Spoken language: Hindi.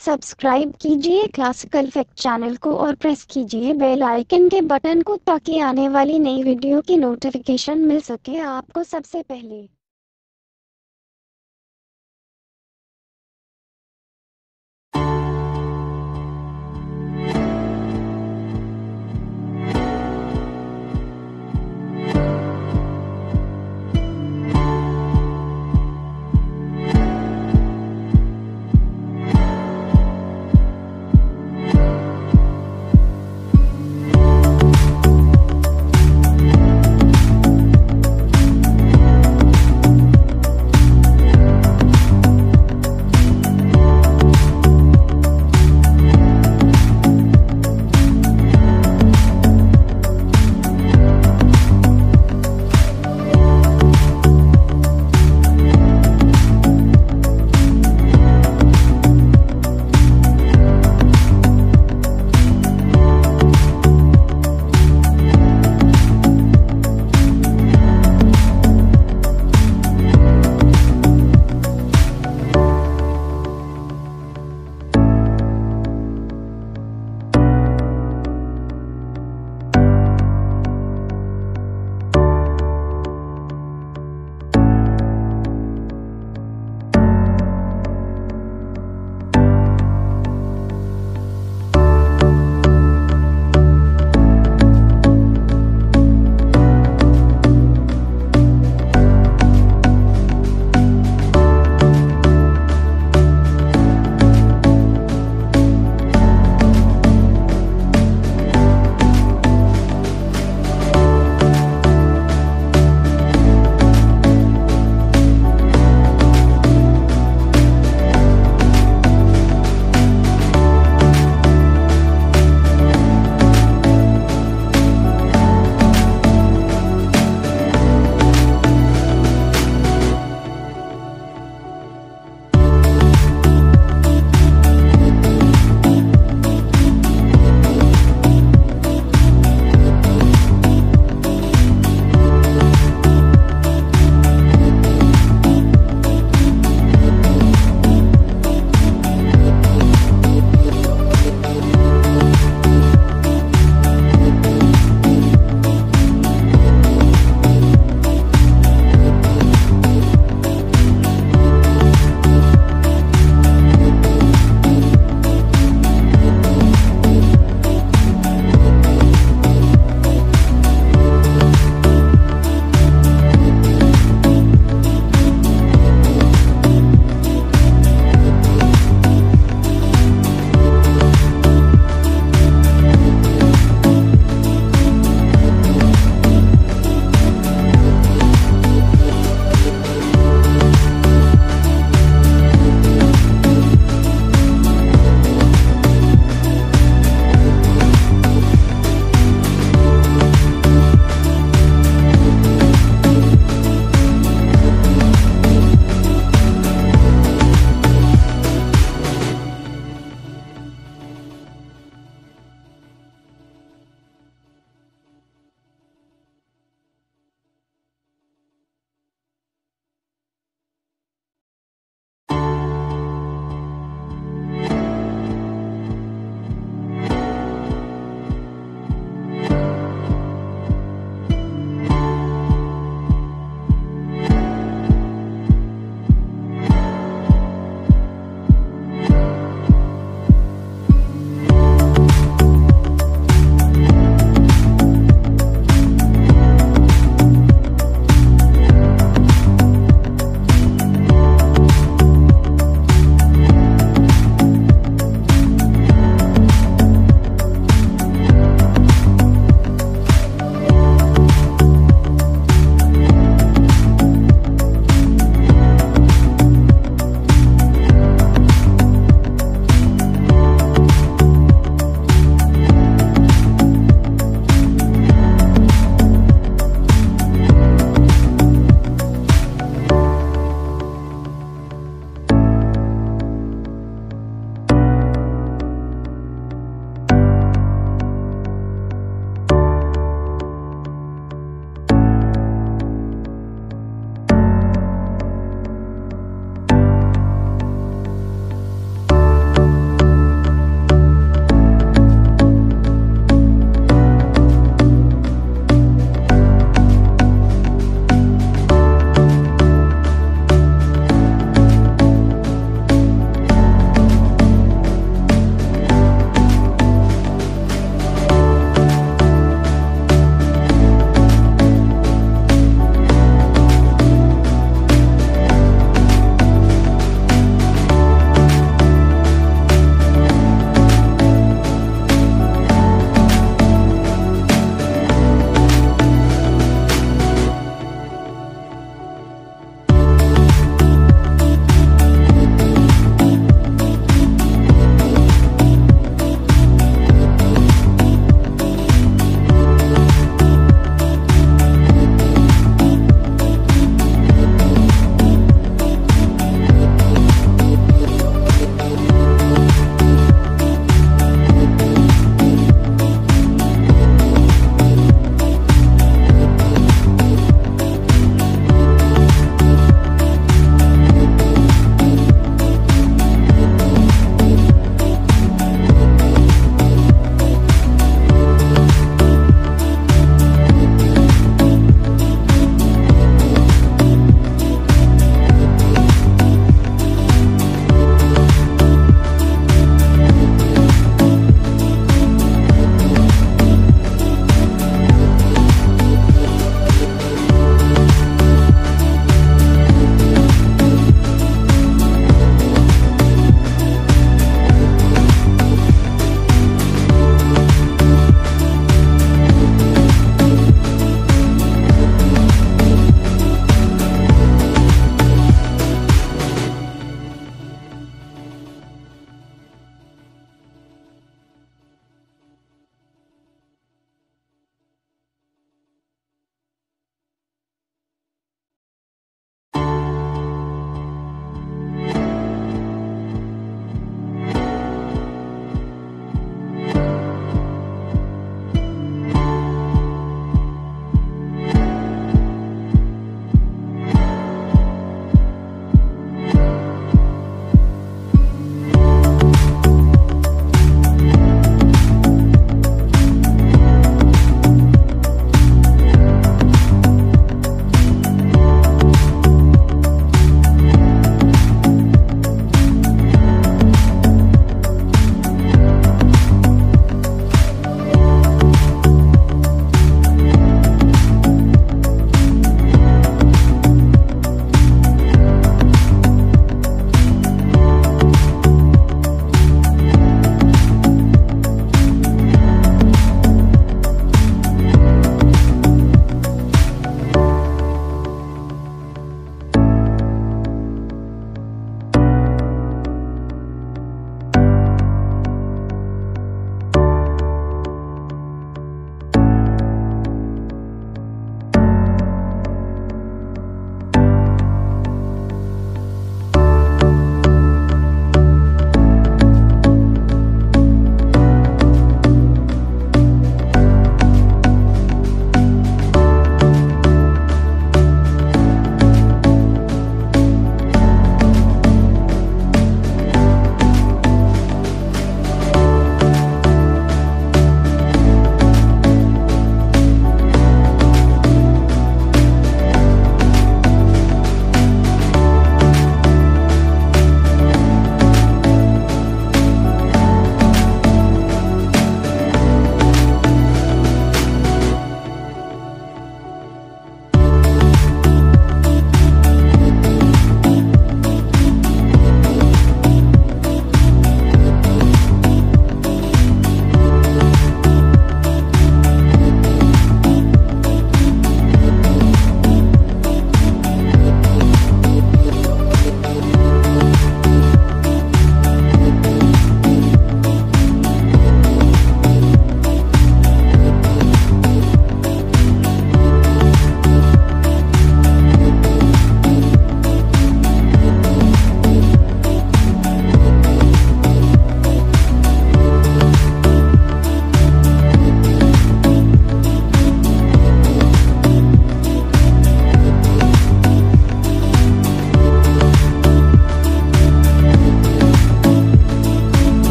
सब्सक्राइब कीजिए क्लासिकल फैक्ट चैनल को और प्रेस कीजिए बेल आइकन के बटन को ताकि आने वाली नई वीडियो की नोटिफिकेशन मिल सके आपको सबसे पहले।